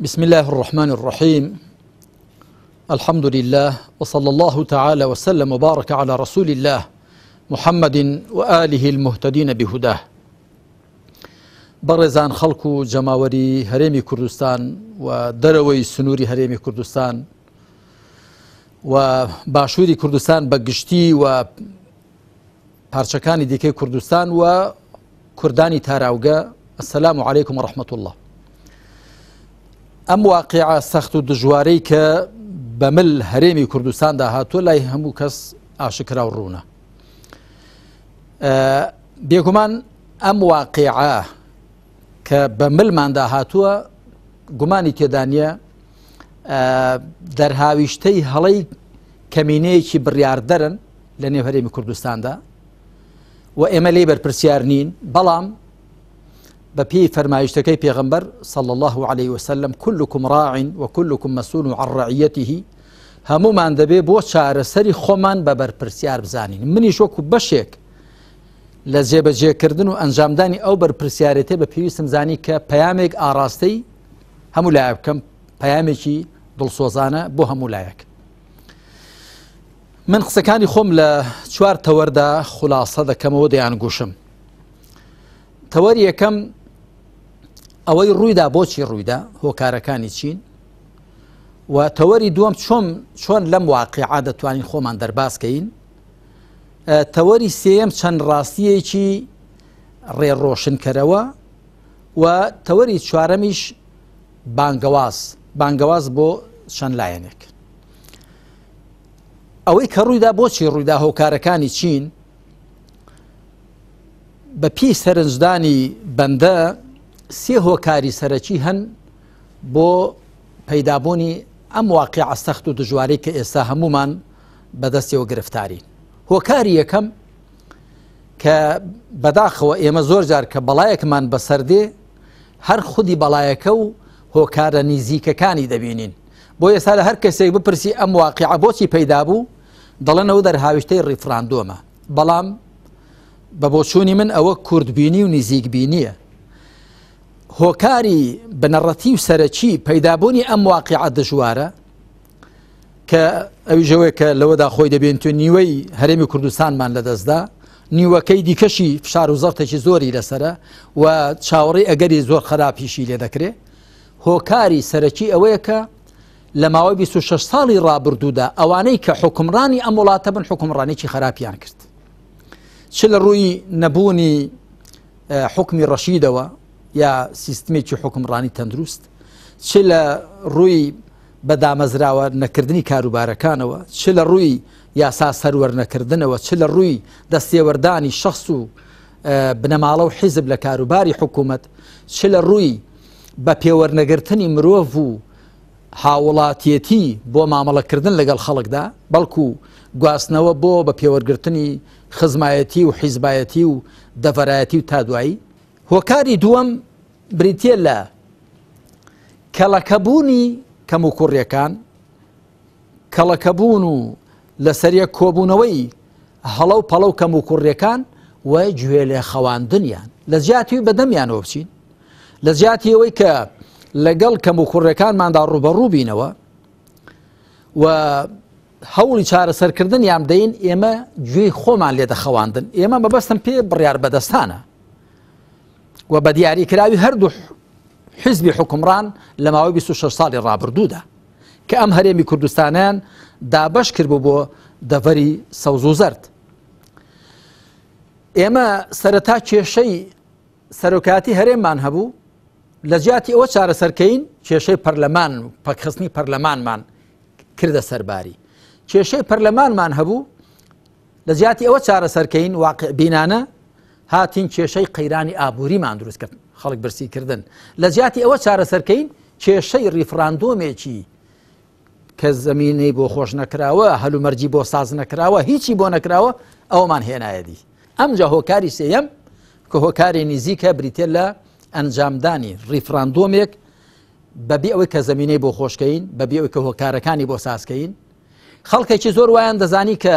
بسم الله الرحمن الرحيم الحمد لله وصلى الله تعالى وسلم وبارك على رسول الله محمد وآله المهتدين بهداه بەڕێزان خەڵکو و جەماوەری هەرێمی کوردستان و دەرەوەی سنووری هەرێمی کوردستان و باشووری کوردستان بە گشتی و پارچەکانی دیکەی کوردستان و کوردانی تاراوگە السلام عليهیکم و رححمت الله ئەم واقع سەخت و دژوارەی کە بەمل هەرێمی کوردستاندا هاتووە لای هەموو کەس ئاشکرا و ڕوونە بێگومان ئەم واقعە کە بە ملماندا هاتووە گومانی تێدانە دەرهاویشتەی هەڵەی کەمینەیەکی بڕاردەرن لە نێو هەرێمی کوردستاندا و ئێمە لی بەرپرسیار نین بەڵام بە پێی فەرمایشتەکەی پێغمبەر صلى الله عليه وسلم كلكم راع وكلكم مسؤول عن رعيته هەمومان دەبێ بۆ چارەسەری خۆمان بە بەرپرسیار بزانین منی شۆکو بەشێک لە جێبەجێکردن و ئەنجامدانی ئەو بەرپرسیارێتە بە پێویستم زانی کە پەیامێک ئاراستەی هەموو لایە بکەم پەیامێکی دڵسۆزانە بۆ هەموو لایەک من قسەکانی خۆم لە چوار تەوەردا خلاصە دەکەمەوە دەیان گوشم تەوەر یەکەم ئەوەی ڕوویدا بۆچی ڕوویدا هۆکارەکانی چین و تەوەری دووەم چۆم چۆن لەم واقعا دەتوانین خۆمان دەرباسکەین تەوەری سێەم چەند ڕاستیەکی ڕێڕۆشنکەرەوە و تەوەری چوارەمیش بانگەواز بانگەواز بۆ چەند لایەنێک ئەوەی کە ڕوویدا بۆچی ڕوویدا هۆکارەکانی چین بە پێی سەرنجدانی بەندە سێ هۆکاری سەرەکی هەن بۆ پەیدابوونی ئەم واقع ئەستەخت و دژواری کە ئێستا هەمومان بەدەستەوە گرفتاری هۆکاری یەکەم کە بەداخەوە ئێمە زۆر جار کە بەڵایەکمان بەسەردێ هەر خودی بەڵایەکە و هۆکارە نیزیکەکانی دەبینین بۆ ئێستا لە هەر کەسێک بپرسی ئەم واقعە بۆچی پەیدا بوو دەڵێنەوە دەرهاویشتەی ڕیفراندۆمە بەڵام بە بۆچوونی من ئەوە کوردبینی و نزیک بینیە هۆکاری بنەڕەتی و سەرەکی پەیدابوونی ئەم واقعە دژوارە کە ئەوی ژەوەیە کە لەوەدا خۆی دەبێن تو نیوەی هەرێمی کوردستانمان لەدەستدا نیوەکەی دیکەشی فشار و زەڵتێکی زۆری لەسرە و چاوەڕی ئەگەری زۆر خراپیشی لێ دەکرێت هۆکاری سەرەکی ئەوەیە کە لە ماوەی 26 ساڵی ڕابردوودا ئەوانەی کە حکمڕانی ئەم وڵاتە بن حکمڕانێکی خراپیان کرد چ لە ڕووی نەبوونی حکمی ڕەشیدەوە یا سیستمێکی حکمڕانی تەندروست چ لە ڕووی بە دامەزراوە نەکردنی کاروبارەکانەوە چ لە ڕووی یاسا سەروەر نەکردنەوە چ لە ڕووی دەستێوەردانی شخص و بنەماڵە و حیزب لە کاروباری حکوومەت چ لە ڕووی بە پێوەرنەگرتنی مرۆڤ و هاووڵاتیەتی بۆ مامەڵەکردن لەگەڵ خەڵکدا بەڵکو گواستنەوە بۆ بە پێوەرگرتنی خزمایەتی و حیزبایەتی و دەڤەرایەتی و تا دوایی هۆکاری دووەم بریتە لە کەڵەکەبوونی کەم و کوڕیەکان کەڵەکەبوون و لەسەریەک کۆبوونەوەی هەڵە و پەڵە و کەموکوڕیەکان و گوێ لێ خەواندنیان لە جیاتی بەدەمیانەوە بچین لە جیاتی ئەوەی کە لەگەڵ کەم و کوڕەکانماندا ڕوبەڕووبینەوە و هەوڵی چارەسەرکردن یان دەین ئێمە گوێی خۆمان لێ دەخەواندن ئێمە مەبەستم پێ بڕیار بەدەستانە و بە دیاریکراوی هەردوو حزبی حکومڕان لە ماوەی 26 ساڵی ڕابردوودا کە ئەم هەرێمی کوردستانیان دابەش کردبوو بۆ دەڤەری سەوز و زەرد ئێمە سەرەتا کێشەی سەرۆکاتی هەرێممان هەبوو لە جیاتی ئەوە چارەسەرکەین کێشەی پەرلەمان و پەکخستنی پەرلەمانمان کردە سەرباری کێشەی پەرلەمانمان هەبوو لە جیاتی ئەوە چارەسەرکەین واقع بینانە هاتین کێشەی قەیرانی ئابووریمان دروست کرد، خەڵک برسی کردن، لە جیاتی ئەوە چارەسەر کەین، کێشەی ڕیفڕاندۆمێکی کە زەمینەی بۆ خۆش نەکراوە، هەلومەرجی بۆ ساز نەکراوە، هیچی بۆ نەکراوە، ئەوەمان هێنایە دی. ئەمجا هۆکاری سێیەم کە هۆکاری نیزیکە بریتیە لە ئەنجامدانی ڕیفڕاندۆمێک بە بێ ئەوەی کە زەمینەی بۆ خۆش کەین، بە بێ ئەوەی کە هۆکارەکانی بۆ ساز کەین، خەڵکێکی زۆر وایان دەزانی کە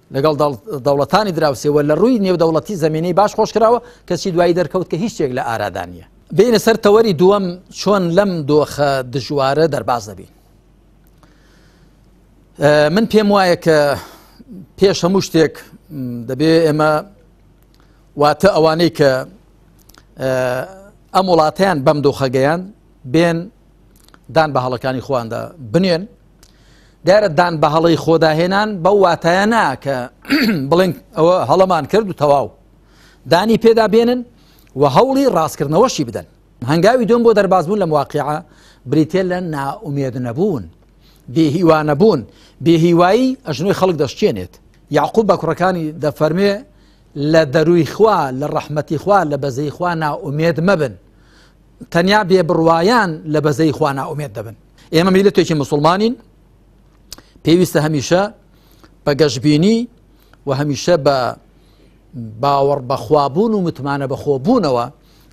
لەگەڵ دەوڵەتانی دراوسێ وە لە ڕووی نێودەوڵەتی زمینەی باش خۆشکراوە کەچی دوایی دەرکەوت کە هیچ شتێک لە ئارادانە بینە سەر تەوەری دووەم چۆن لەم دۆخە دژوارە دەرباز دەبی من پێم وایە کە پێش هەموو شتێک دەبێ ئێمە واتە ئەوانەی کە ئەم وڵاتیان بەم دۆخەگەیان بێن دان بە هەڵەکانی خواندا بنێن دیارە دان بە هەڵەی خۆداهێنان بەو واتایە نا کە بڵێن ئەوە هەڵەمان کرد و تەواو دانی پێدا بێنن و هەوڵی ڕاستکردنەوەشی بدەن هەنگاوی دوم بۆ دەربازبوون لە مواقعە بریتە لە ناومێد نەبوون بێهیوانەبوون بێهیوایی ئەژنۆی خەڵک دەشتێنێت یاقوب بە کوڕەکانی دەفەرمێ لە دەروی خوا لە ڕەحمەتی خوا لە بەزەی خوا ناومێد مەبن تەنیا بێ بڕوایان لە بەزەی خوا ناومێت دەبن ئێمە میلەتێکی مسلمانین پێویستە هەمیشە بە گەشببینی و هەمیشە بە باوەڕ بەخوابوون و متمانە بەخۆبوونەوە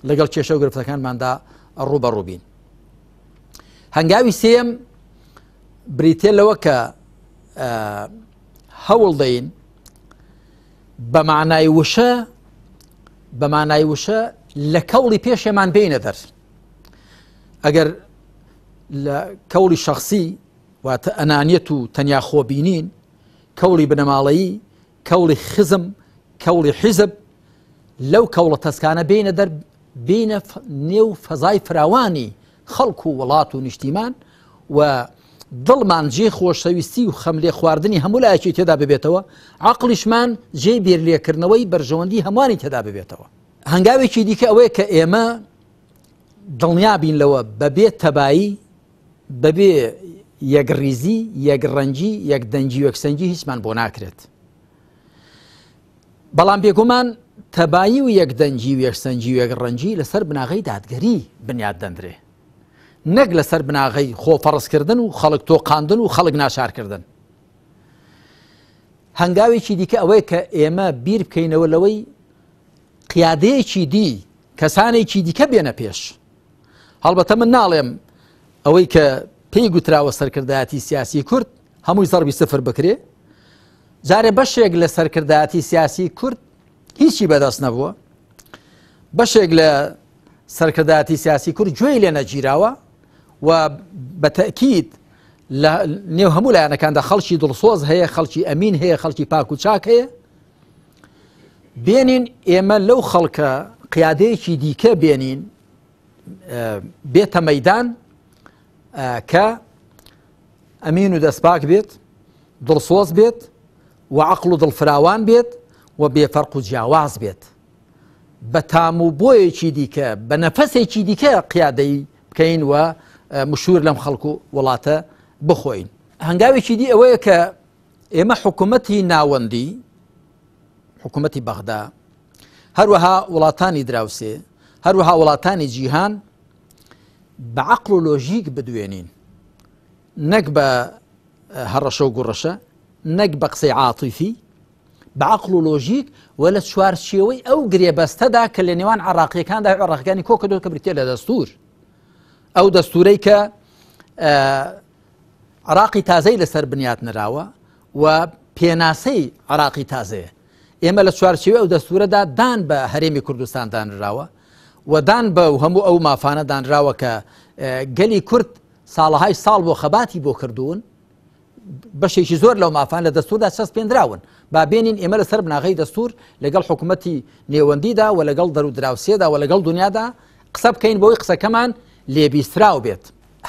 لەگەڵ کێشە و گرفتەکانماندا ڕوبە ڕوبین هەنگاوی سێم بریتە لەوە کە هەوڵ دەین بە مانای وشە بە مانای وشە لە کەوڵی پێشێمان بینە دەر ئەگەر لە کەوڵی شخصی واتە ئەنانیت و تەنیا خۆبینین کەوڵی بنەماڵەیی کەوڵی خزم کەوڵی حیزب لەو کەوڵە تەسکانە بینە دەر بینە نێو فەزای فراوانی خەڵک و وڵات و نیشتیمان و دڵمان جێی خۆشەویستی و خەم لێخواردنی هەموو لایەکی تێدا ببێتەوە، عەقڵیشمان جێی بیرلێکردنەوەی بەرژەوەندی هەمووانی تێدا ببێتەوە. هەنگاوێکی دیکە ئەوەیە کە ئێمە دڵنیا بین لەوە بەبێ تەبایی، بەبێ یەکڕیزی، یەکڕەنگی، یەکدەنگی و یەکسەنگی هیچمان بۆ ناکرێت. بەڵام بێگومان تەبایی و یەکدەنگی و یەکسەنگی و یەکڕەنگی لەسەر بناغەی دادگەری بنیاد دەندرێ نەک لەسەر بناغەی خۆفەڕستکردن و خەڵک تۆقااندن و خەڵک ناشارکردن هەنگاوێکی دیکە ئەوەیە کە ئێمە بیر بکەینەوە لەوەی قیادەیەکی دی کەسانێکی دیکە بێنە پێش هەڵبەتە من ناڵێم ئەوەی کە پێی گوتراوە سەرکردایەتی سیاسی کورد هەمووی زەڕبی سفر بکرێ جارێ بەشێک لە سەرکردایەتی سیاسی کورد هیچی بەدەست نەبووە بەشێک لە سەرکردایەتی سیاسی کورد گوێی لێ نەگیراوە و بە تەکیید لە نێو هەموو لایەنەکاندا خەڵکی دڵسۆز هەیە خەڵکی ئەمین هەیە خەڵکی پاک و چاک هەیە بێنین ئێمە لەو خەڵکە قیادەیەکی دیکە بێنین بێتە مەدان کە ئەمین و دەست پاک بێت، دڵسۆز بێت و عەقڵ و دڵ فراوان بێت و بێ فەرق و جیاواز بێت. بە تام و بۆیەکی دیکە، بە نەفەسێکی دیکە قیادەی بکەین و مشوور لەم خەڵک و وڵاتە بخۆین. هەنگاوێکی دی ئەوەیە کە ئێمە حکوومەتی ناوەندی، حکوومەتی بەغدا، هەروەها وڵاتانی دراوسێ، هەروەها وڵاتانی جیهان، بە عەقڵ و لۆژیک بدوێنین نەک بە هەڕەشە و گوڕەشە نەک بە قسەی عاتیفی بە عقل و لۆژیک و لە چوارچێوەی ئەو گرێبەستەدا کە لە نێوان عراقیەکاندا عراقەکانی کۆکردو کە بریتە لە دەستور ئەو دەستورەی کە عراقی تازەی لەسەر بنیات نراوە و پێناسەی عراقی تازەیە ئێمە لە چوارچێوە ئەو دەستورەدا دان بە هەرێمی کوردستان دانراوە و دان بە و هەموو ئەو مافانە دانراوە کە گەلی کورد ساڵەهای ساڵ بۆ خەباتی بۆ کردوون بەشێکی زۆر لەو مافان لە دەستوردا چەس پێنراون با بێنین ئێمە لەسەر بناغی دەستور لەگەڵ حکوومەتتی نێوەندیدا و لەگەڵ دەرودراوسێدا و لەگەڵ دنیادا قسە بکەین بۆی قسەکەمان لێبیستراو بێت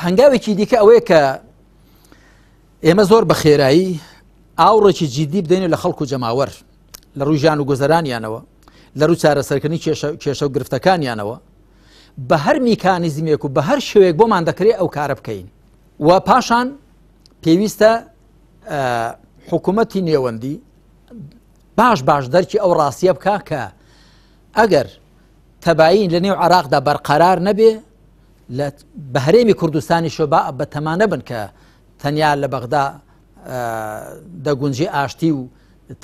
هەنگاوێکی دیکە ئەوەیە کە ئێمە زۆر بە خێرایی ئاوڕێکی جیدی بدەینە لە خەڵکو جەماوەر لە ڕووی ژان و گوزەرانیانەوە لە ڕوو چارەسەرکردنی کێشە و گرفتەکانیانەوە بە هەر میکانیزمێک و بە هەر شوێک بۆمان دەکرێت ئەو کارە بکەین و پاشان پێویستە حکوومەتتی نێوەندی باش باش دەرکی ئەو ڕاستیە بکە کە ئەگەر تەبایین لە نێو عراقدا بەرقەرار نەبێ لە بەهرێمی کوردستانی شۆبا بە تەمانە بن کە تەنیا لە بەغدا دەگونجێ ئاشتی و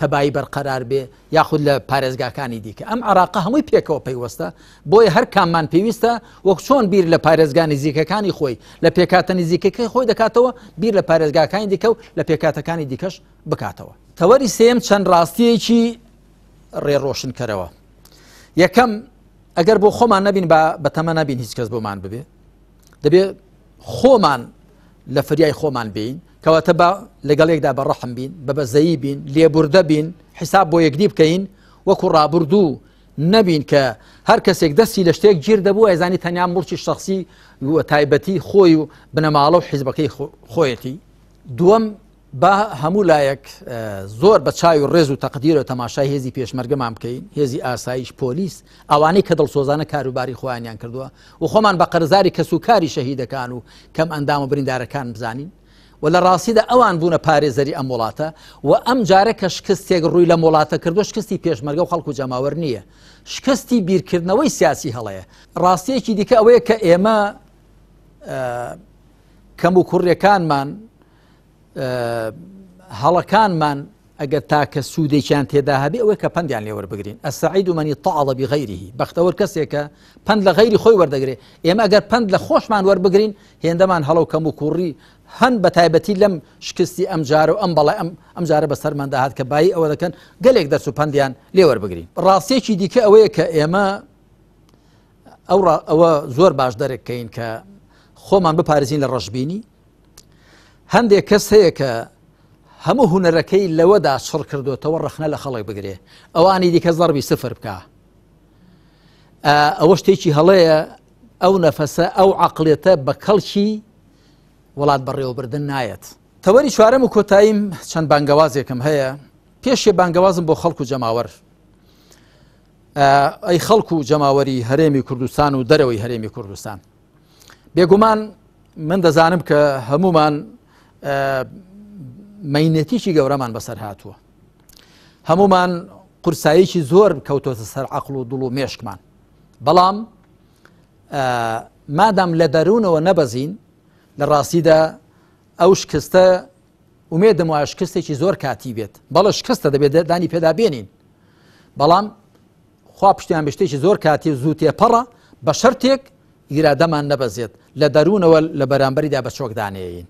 تەبایی بەرقەرار بێ یاخود لە پارێزگاکانی دیکە ئەم عراقە هەمووی پێکەوە پەیوەستە بۆیە هەر کاممان پێویستە وەک چۆن بیر لە پارێزگا نزیکەکانی خۆی لە پێکاتە نزیکەکەی خۆی دەکاتەوە بیر لە پارێزگاکانی دیکە و لە پێکاتەکانی دیکەش بکاتەوە تەوەری سێم چەند ڕاستیەکی ڕێڕۆشنکەرەوە یەکەم ئەگەر بۆ خۆمان نەبین بە بەتەمە نەبین هیچ کەس بۆمان ببێ دەبێ خۆمان لە فریای خۆمان بین کەواتە بە لەگەڵێکدا بە ڕەحم بین بە بەزەیی بین لێبوردە بین حیساب بۆ یەکدی بکەین وەکو ڕابردوو نەبین کە هەر کەسێک دەستی لە شتێک گیر دەبوو ئەزانی تەنیا مڵکی شخصی تایبەتی خۆی و بنەماڵە و حیزبەکەی خۆیەتی دووەم با هەموو لایەک زۆر بە چاوی ڕێز و تەقدیرە تەماشای هێزی پێشمەرگەمان بکەین هێزی ئاسایش پۆلیس ئەوانەی کە دڵسۆزانە کاروباری خۆیانیان کردووە و خۆمان بە قەرزاری کەس و کاری شەهیدەکان و کەم ئەندام و بریندارەکان بزانین و لە ڕاستیدا ئەوان بوونە پارێزەری ئەم وڵاتە و ئەم جارە کە شکستێک ڕووی لە وڵاتە کردو شکستی پێشمەرگە و خەڵک و جەماوەر نییە شکستی بیرکردنەوەی سیاسی هەڵەیە ڕاستیەکی دیکە ئەوەیە کە ئێمە کەم و کوڕیەکانمان هەڵەکانمان ئەگەر تاکە سوودێکیان تێدا هەبێ ئەوەی کە پندیان لێوە بگرین ئەسعید و منی تاڵە بغیریه بەختەوەر کەسێکە پند لە غیری خۆی وەردەگرێ ئێمە ئەگەر پند لە خۆشمان وەربگرین هێندەمان هەڵو کەم و کوڕی هەن بە تایبەتی لەم شکستی ئەم جار و ئەم بەڵێ ئەم ئەم جارە بە سەرماندا هاات کە بایی ئەوە دەکەن گەلێک دەرس و پندیان لێوەربگرین ڕاستێکی دیکە ئەوەیە کە ئێمە ئەو ئەوە زۆر باش دەرەکەین کە خۆمان بپارێزین لە ڕژبینی هەندێک کەس هەیە کە هەموو هوەرەکەی لەوەدا چڕ کردوێتەوە ڕخنە لە خەڵک بگرێ ئەوانی دیکە زەربی سفر بکە ئەوە شتێکی هەڵەیە ئەو نەفەسە ئەو عقلێتە بە کەڵکی وڵات بەڕێوەبردن نایەت تەوەری چوارەم و کۆتاییم چەند بانگەوازێکم هەیە پێشێ بانگەوازم بۆ خەڵکو و جەماوەر ئەی خەڵکو و جەماوەری هەرێمی کوردستان و دەرەوەی هەرێمی کوردستان بێگومان من دەزانم کە هەمومان مەینەتیکی گەورەمان بەسەر هاتووە هەمومان قورساییکی زۆر کەوتۆتە سەر عقل و دڵ و مێشکمان بەڵام مادام لە دەروونەوە نەبەزین لە ڕاستیدا ئەو شکستە ومێ دەموا شکستێکی زۆر کاتی بێت بەڵە شکستە دەبێت دانی پێدا بێنین بەڵام خوا پشتیان بێ شتێکی زۆر کاتی و زوو تێپەڕە بە شەرتێک ئیرادەمان نەبەزێت لە دەروونەوە لە بەرامبەریدا بە چۆک دانێین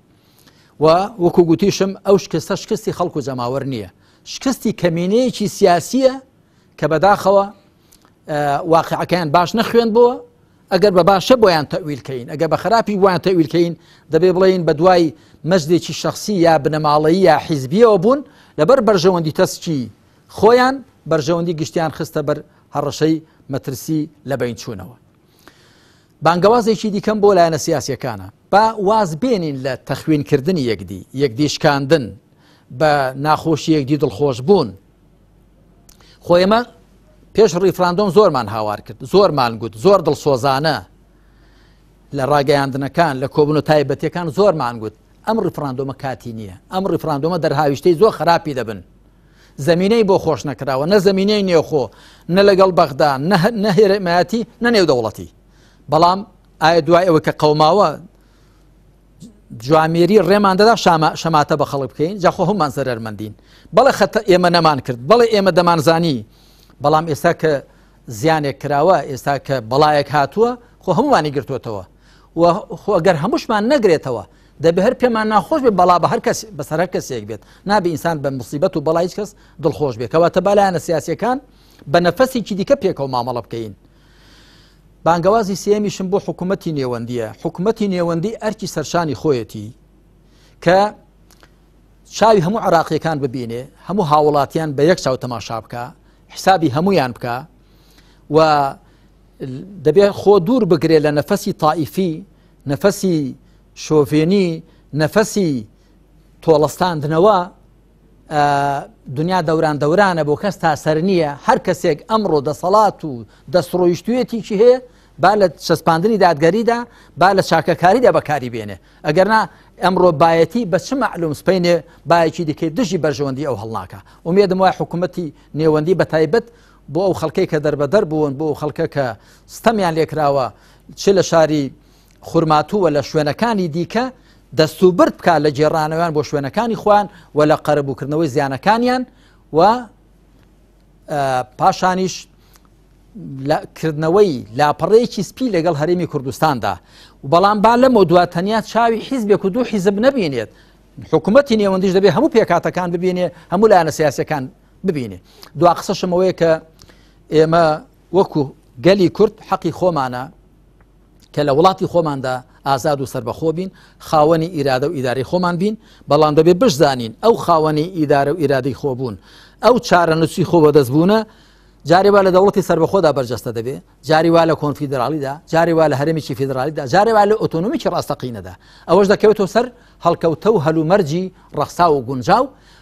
و وەکو گوتیشم ئەو شکستە شکستی خەڵکو جەماوەر نییە شکستی کەمینەیەکی سیاسیە کە بەداخەوە واقعەکەیان باش نەخوێن بووە ئەگەر بە باشە بۆیان تەویلکەین ئەگە بە خراپی وان تەویلکەین دەبێ بڵین بە دوای مەزدێکی شخصی یا بنەماڵەیی یا حیزبیەوە بوون لەبەر بەرژەوەندی تەسکی خۆیان بەرژەوەندی گشتیان خستە بەر هەڕەشەی مەترسی لە بەینچوونەوە. بانگەوازێکی دیکەم بۆ لایەنە سیاسەکانە با واز بێنین لە تەخوینکردنی یەکدی یەکدیشکاندن بە ناخۆشی یەکدی دڵخۆش بوون خۆیمە پێش ڕیفراندۆم زۆرمان هاوار کرد زۆرمان گوت زۆر دڵسۆزانە لە ڕاگەیاندنەکان لە کۆبن و تایبەتەکان زۆرمان گوت ئەم ڕیفراندۆمە کاتی نییە ئەم ڕیفراندۆمە دەرهاویشتەی زۆر خراپی دەبن زمینەی بۆ خۆش نەکراوە نە زمینەی نێوخۆ نە لەگەڵ بەغدا نەهێرەمایەتی نە نێودەوڵەتی بەڵام ئایا دوای ئەوە کە قەوماوە جوامێری ڕێمان دەدا شەماتە بە خەڵک بکەین جاخۆ هەمان زەرمەندین بەڵێ خەتە ئێمە نەمان کرد بەڵێ ئێمە دەمانزانی بەڵام ئێستا کە زیانێک کراوە ئێستا کە بەڵایەک هاتووە خۆ هەمووانی گرتوتەوە خۆگەر هەمووشمان نەگرێتەوە دەبێ هەر پێمان ناخۆش بێ بەڵا بە هەر کەس بەسەر هەر کەسێک بێت نابێ ئینسان بە مصیبەت و بەڵای کەس دڵخۆش بێ کەواتە بالایەنە سیاسەکان بە نەفەسێکی دیکە پێکەوە مامەڵە بکەین بانگەوازی سێمیشم بۆ حکوومەتتی نێوەندیە حکوومەتتی نێوەندی ئەرکی سەرشانی خۆیەتی کە چاوی هەموو عراقیەکان ببینێ هەموو هاوڵاتیان بە یەک چاو تەماشا بکە حسابی هەمویان بکە و دەبێت خۆ دوور بگرێت لە نەفەسی تائیفی نەفەسی شۆڤێنی نەفەسی تۆڵەستاندنەوە دنیا دەوران دەورانە بۆ کەس تا سەر نییە هەر کەسێک ئەمڕۆ دەسەڵات و دەستڕۆیشتوێتیی هەیە با لە چەسپاندنی دادگەریدا با لە چاکەکاریدا بەکاری بێنێ ئەگەرنا ئەمڕۆ باەتی بە چ معلوم سپینێ باەکی دیکەی دژی بەرژەوەندی ئەو هەڵناکە ومێدم وای حکوومەتتی نێوەندی بە تایبەت بۆ ئەو خەڵکەی کە دەربەدەر بوون بۆ ئەو خەڵکە کە ستەمیان لێکراوە چ لە شاری خورماتووە لە شوێنەکانی دیکە دەست و برد بکات لە جێڕانەوەیان بۆ شوێنەکانی خوان و لە قەرەبووکردنەوەی زیانەکانیان و پاشانیش کردنەوەی لاپەڕەیەکی سپی لەگەڵ هەرێمی کوردستاندا و بەڵام با لەمە دوا تەنیا چاوی حیزبێک و دوو حیزب نەبینێت حکوومەتتی نێوەندیش دەبێت هەموو پێکاتەکان ببینێ هەموو لایەنە سیاسەکان ببینێ دو قسەشم ئەوەیە کە ئێمە وەکو گەلی کورد حەقی خۆمانە کە لە وڵاتی خۆماندا ئازاد و سربەخۆ بین خاوەنی ئیرادە و ئیداری خۆمان بین بەڵام دەبێ بشزانین ئەو خاوەنی ئیدارە و ئیرادی خۆبوون ئەو چارە نووسی خۆ بەدەستبوونە جاری وا لە دەوڵەتی سربەخۆدا بەرجەستە دەبێ جاری وا لە کۆنفیدراالیدا جاری وا لە هەرمیی فیدراالیدا جارێ وا لە ئۆتۆنمیی ڕاستەقینەدا ئەوەش دەکەوێتەوە سەر هەڵکەوتە و هەلومەرجی ڕەخسا و گونجاو